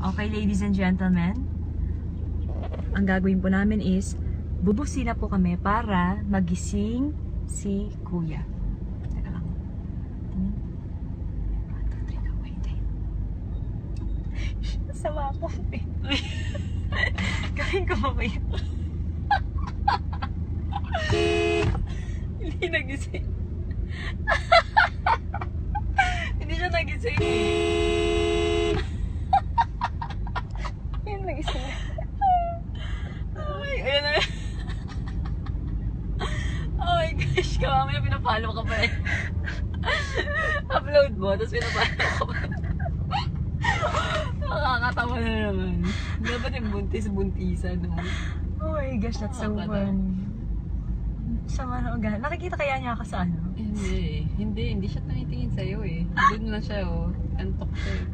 Okay, ladies and gentlemen. Ang gagawin po namin is, bubusin na po kami para magising si Kuya. Teka lang. One, two, three, go. Wait, wait. Sama ako. Gawin ko mamaya. Hindi nagising. Hindi siya nagising. Hindi nagising. Ay, ayan na. Oh my gosh, kamamaya pinapalo ka pa eh. Upload mo, tapos pinapalo ka pa. Nakakatawa na naman. Dapat yung buntis-buntisan. No? Oh my gosh, that's so funny. Sama na ugali. Nakikita kaya niya ako sa ano? Hindi. Hindi, hindi siya tumitingin sa'yo eh. Doon lang siya oh. Antok siya eh.